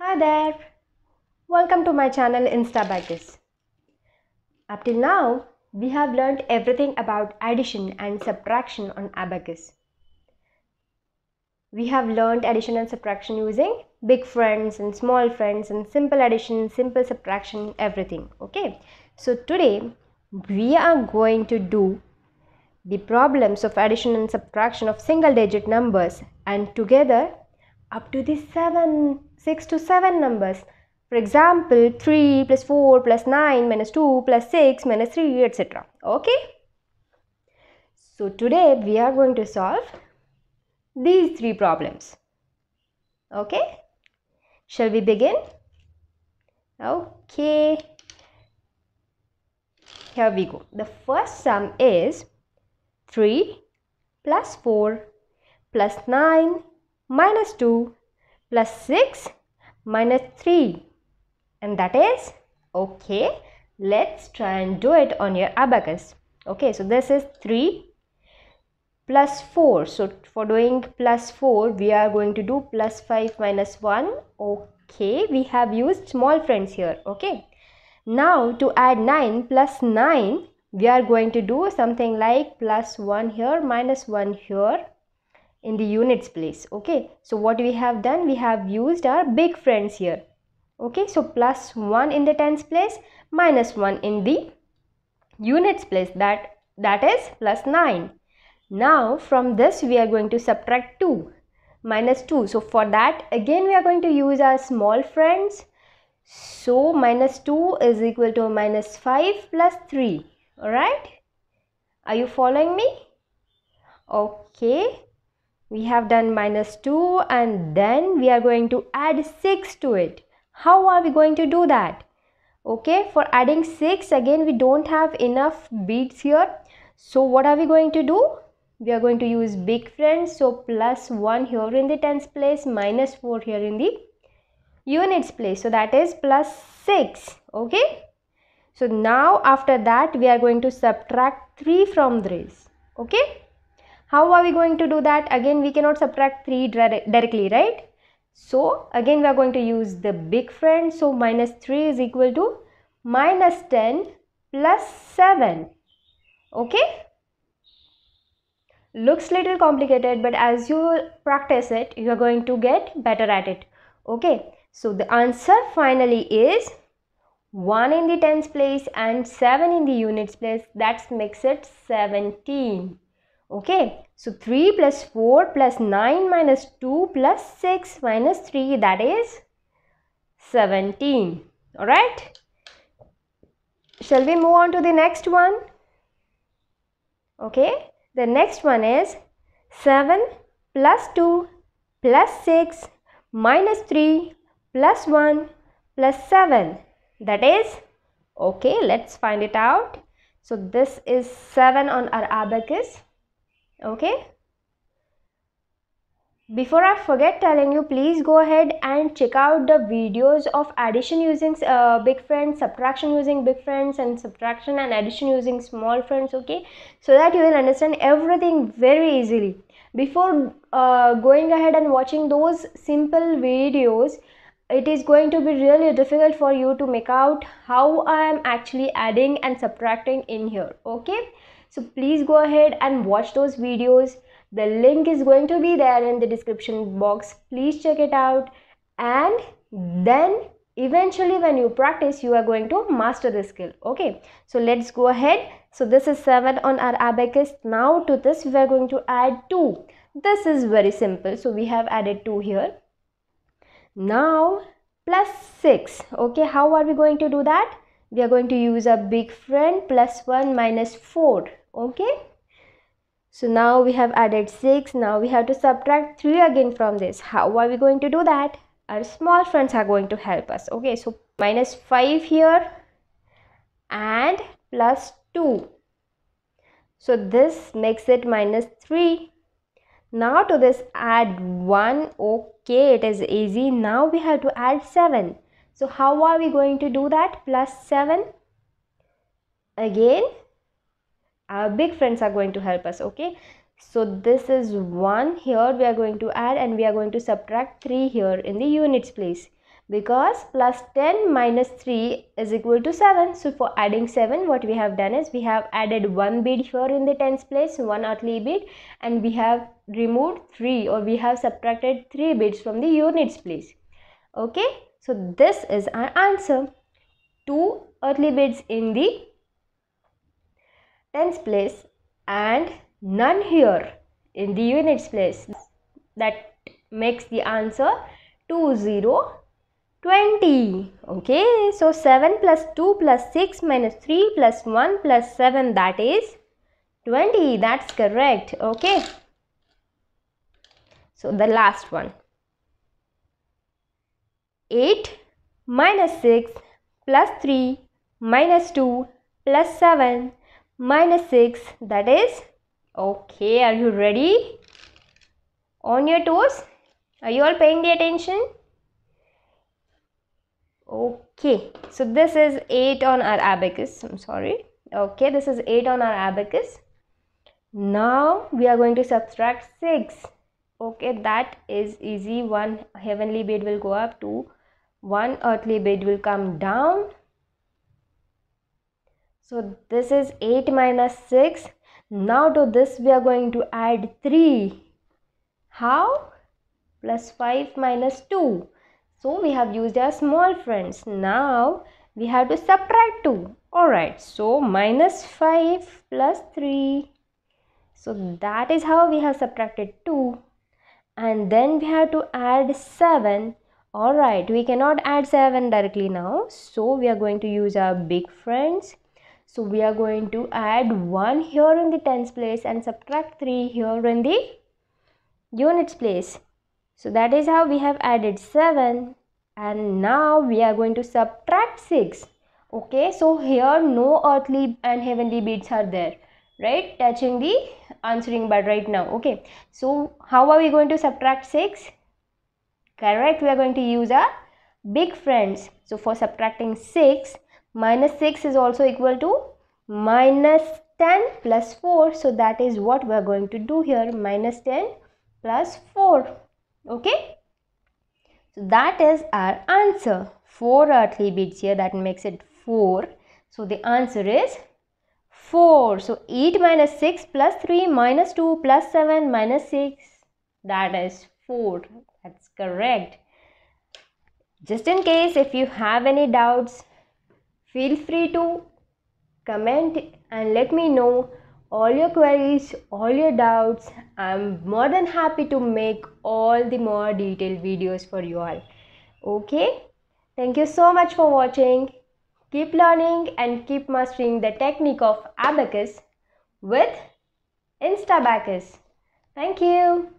Hi there. Welcome to my channel Insta InstAbacus. Up till now, we have learned everything about addition and subtraction on abacus. We have learned addition and subtraction using big friends and small friends and simple addition, simple subtraction, everything. Okay. So today we are going to do the problems of addition and subtraction of single digit numbers and together up to the 7 6 to 7 numbers. For example 3 plus 4 plus 9 minus 2 plus 6 minus 3 etc okay? So today we are going to solve these three problems. Okay? Shall we begin? Okay. Here we go. The first sum is 3 plus 4 plus 9 minus 2 plus 6 minus 3 and that is okay let's try and do it on your abacus. Okay so this is 3 plus 4 so for doing plus 4 we are going to do plus 5 minus 1 okay we have used small friends here. Okay now to add 9 plus 9 we are going to do something like plus 1 here minus 1 here in the units place okay? So what we have done we have used our big friends here okay? So plus 1 in the tens place minus 1 in the units place that that is plus 9 now from this we are going to subtract 2 minus 2 so for that again we are going to use our small friends. So minus 2 is equal to minus 5 plus 3 all right are you following me? Okay we have done minus 2 and then we are going to add 6 to it. How are we going to do that? Okay for adding 6 again we don't have enough beads here. So what are we going to do? We are going to use big friends. So plus 1 here in the tens place minus 4 here in the units place. So that is plus 6 okay? So now after that we are going to subtract 3 from this. Okay how are we going to do that? Again we cannot subtract 3 directly right? So again we are going to use the big friend. So minus 3 is equal to minus 10 plus 7 okay? Looks little complicated but as you practice it you are going to get better at it. Okay? So the answer finally is 1 in the tens place and 7 in the units place. That makes it 17 okay so 3 plus 4 plus 9 minus 2 plus 6 minus 3 that is 17 all right? Shall we move on to the next one? Okay the next one is 7 plus 2 plus 6 minus 3 plus 1 plus 7 that is okay let's find it out. So this is 7 on our abacus okay? Before i forget telling you please go ahead and check out the videos of addition using uh, big friends subtraction using big friends and subtraction and addition using small friends okay? So that you will understand everything very easily. Before uh, going ahead and watching those simple videos it is going to be really difficult for you to make out how i am actually adding and subtracting in here okay so please go ahead and watch those videos. The link is going to be there in the description box. Please check it out. And then eventually when you practice you are going to master the skill. Okay. So let's go ahead. So this is 7 on our abacus. Now to this we are going to add 2 this is very simple. So we have added 2 here. Now plus 6 okay. How are we going to do that? We are going to use a big friend plus 1 minus 4 okay? So now we have added 6 now we have to subtract 3 again from this. How are we going to do that? Our small friends are going to help us. Okay so minus 5 here and plus 2 so this makes it minus 3 now to this add 1 okay it is easy. Now we have to add 7 so how are we going to do that? Plus 7 again our big friends are going to help us okay? So this is 1 here we are going to add and we are going to subtract 3 here in the units place because plus 10 minus 3 is equal to 7 so for adding 7 what we have done is we have added one bead here in the tens place one earthly bead and we have removed 3 or we have subtracted 3 beads from the units place okay? So this is our answer. Two earthly beads in the tens place and none here in the units place. That makes the answer 2 0 20 okay so 7 plus 2 plus 6 minus 3 plus 1 plus 7 that is 20 that's correct. Okay. So the last one. 8 minus 6 plus 3 minus 2 plus 7 minus 6 that is. Okay are you ready? On your toes. Are you all paying the attention? Okay so this is 8 on our abacus. I'm sorry. Okay this is 8 on our abacus. Now we are going to subtract 6 okay that is easy. One heavenly bead will go up to one earthly bead will come down so this is 8 minus 6. Now to this we are going to add 3. How? Plus 5 minus 2. So we have used our small friends. Now we have to subtract 2. Alright, so minus 5 plus 3. So that is how we have subtracted 2. And then we have to add 7. Alright, we cannot add 7 directly now. So we are going to use our big friends so we are going to add 1 here in the tens place and subtract 3 here in the units place. So that is how we have added 7 and now we are going to subtract 6. Okay, so here no earthly and heavenly beads are there, right? Touching the answering bar right now. Okay, so how are we going to subtract 6? Correct, we are going to use our big friends. So for subtracting 6, minus 6 is also equal to minus 10 plus 4 so that is what we are going to do here. Minus 10 plus 4 okay? So that is our answer. 4 earthly beads here. That makes it 4 so the answer is 4 so 8 minus 6 plus 3 minus 2 plus 7 minus 6 that is 4 that's correct. Just in case if you have any doubts Feel free to comment and let me know all your queries, all your doubts. I'm more than happy to make all the more detailed videos for you all. Okay? Thank you so much for watching. Keep learning and keep mastering the technique of abacus with InstAbacus. Thank you.